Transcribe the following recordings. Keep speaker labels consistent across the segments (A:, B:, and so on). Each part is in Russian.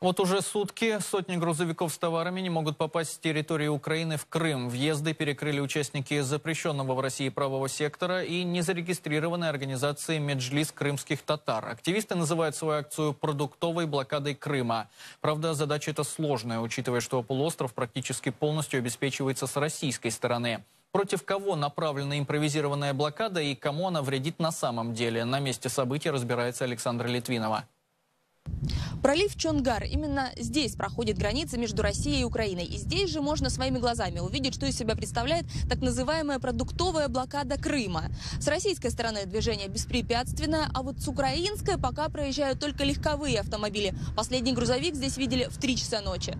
A: Вот уже сутки сотни грузовиков с товарами не могут попасть с территории Украины в Крым. Въезды перекрыли участники запрещенного в России правого сектора и незарегистрированной организации «Меджлис крымских татар». Активисты называют свою акцию продуктовой блокадой Крыма. Правда, задача эта сложная, учитывая, что полуостров практически полностью обеспечивается с российской стороны. Против кого направлена импровизированная блокада и кому она вредит на самом деле? На месте событий разбирается Александра Литвинова.
B: Пролив Чонгар. Именно здесь проходит граница между Россией и Украиной. И здесь же можно своими глазами увидеть, что из себя представляет так называемая продуктовая блокада Крыма. С российской стороны движение беспрепятственное, а вот с украинской пока проезжают только легковые автомобили. Последний грузовик здесь видели в 3 часа ночи.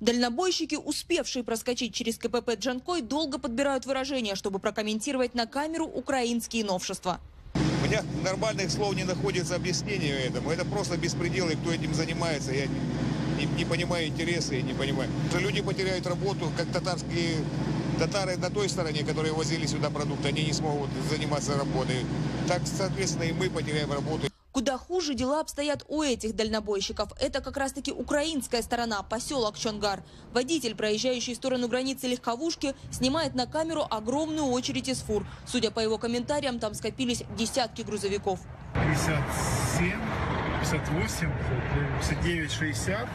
B: Дальнобойщики, успевшие проскочить через КПП Джанкой, долго подбирают выражения, чтобы прокомментировать на камеру украинские новшества.
C: Меня нормальных слов не находится объяснения этому. Это просто беспредел, и кто этим занимается, я не, не, понимаю интересы и не понимаю. Что люди потеряют работу, как татарские татары на той стороне, которые возили сюда продукты, они не смогут заниматься работой. Так, соответственно, и мы потеряем работу.
B: Куда хуже дела обстоят у этих дальнобойщиков. Это как раз-таки украинская сторона, поселок Чонгар. Водитель, проезжающий в сторону границы легковушки, снимает на камеру огромную очередь из фур. Судя по его комментариям, там скопились десятки грузовиков.
D: 57, 58, 59, 60.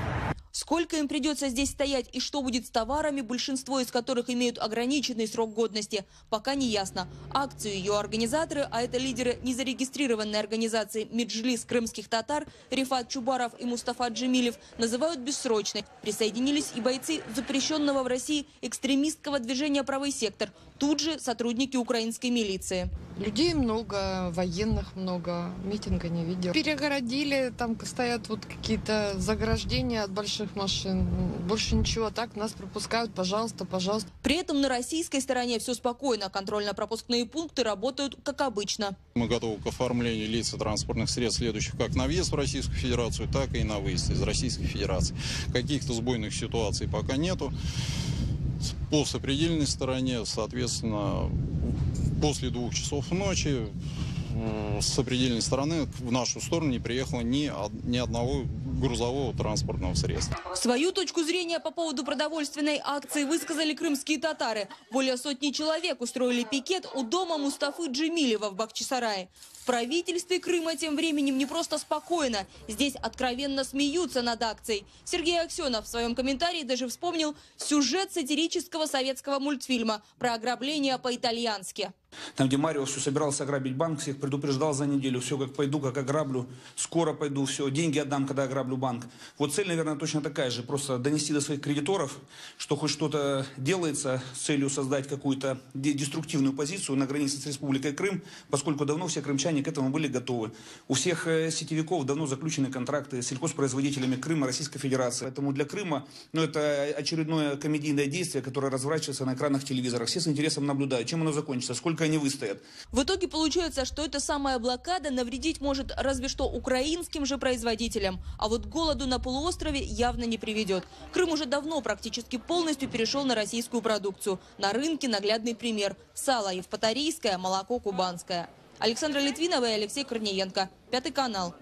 B: Сколько им придется здесь стоять и что будет с товарами, большинство из которых имеют ограниченный срок годности, пока не ясно. Акцию ее организаторы, а это лидеры незарегистрированной организации «Меджлис крымских татар» Рифат Чубаров и Мустафа Джемилев, называют бессрочной. Присоединились и бойцы запрещенного в России экстремистского движения «Правый сектор», тут же сотрудники украинской милиции.
E: Людей много, военных много, митинга не видел. Перегородили, там стоят вот какие-то заграждения от больших машин. Больше ничего, так нас пропускают, пожалуйста, пожалуйста.
B: При этом на российской стороне все спокойно. Контрольно-пропускные пункты работают как обычно.
F: Мы готовы к оформлению лиц и транспортных средств, следующих как на въезд в Российскую Федерацию, так и на выезд из Российской Федерации. Каких-то сбойных ситуаций пока нету по сопредельной стороне, соответственно, после двух часов ночи с сопредельной стороны в нашу сторону не приехало ни, ни одного грузового транспортного средства.
B: Свою точку зрения по поводу продовольственной акции высказали крымские татары. Более сотни человек устроили пикет у дома Мустафы Джемилева в Бахчисарае. В правительстве Крыма тем временем не просто спокойно. Здесь откровенно смеются над акцией. Сергей Аксенов в своем комментарии даже вспомнил сюжет сатирического советского мультфильма про ограбление по-итальянски.
G: Там, где Марио все собирался ограбить банк, всех предупреждал за неделю, все, как пойду, как ограблю, скоро пойду, все, деньги отдам, когда ограблю банк. Вот цель, наверное, точно такая же, просто донести до своих кредиторов, что хоть что-то делается с целью создать какую-то деструктивную позицию на границе с Республикой Крым, поскольку давно все крымчане к этому были готовы. У всех э, сетевиков давно заключены контракты с сельхозпроизводителями Крыма, Российской Федерации. Поэтому для Крыма, ну, это очередное комедийное действие, которое разворачивается на экранах телевизора. Все с интересом наблюдают, чем оно закончится, сколько сколько они выстоят.
B: В итоге получается, что эта самая блокада навредить может разве что украинским же производителям. А вот голоду на полуострове явно не приведет. Крым уже давно практически полностью перешел на российскую продукцию. На рынке наглядный пример. Сало евпаторийское, молоко кубанское. Александра Литвинова и Алексей Корниенко. Пятый канал.